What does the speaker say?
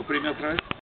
по приметрать.